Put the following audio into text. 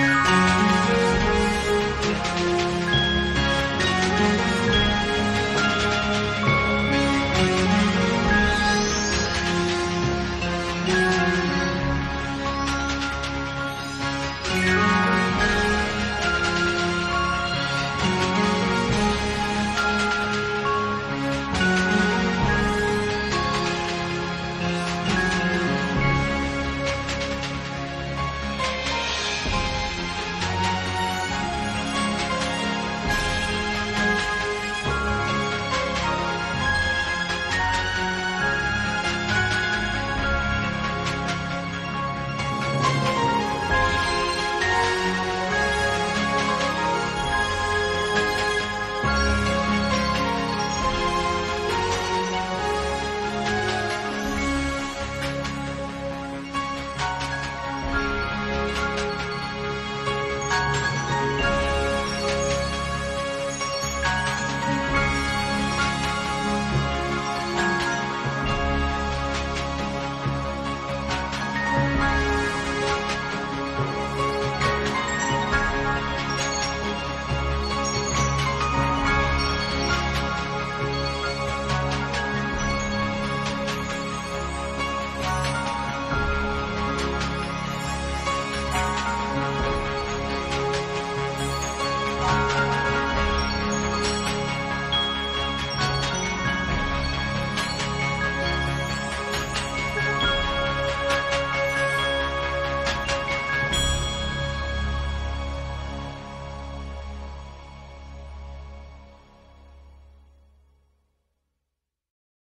Bye.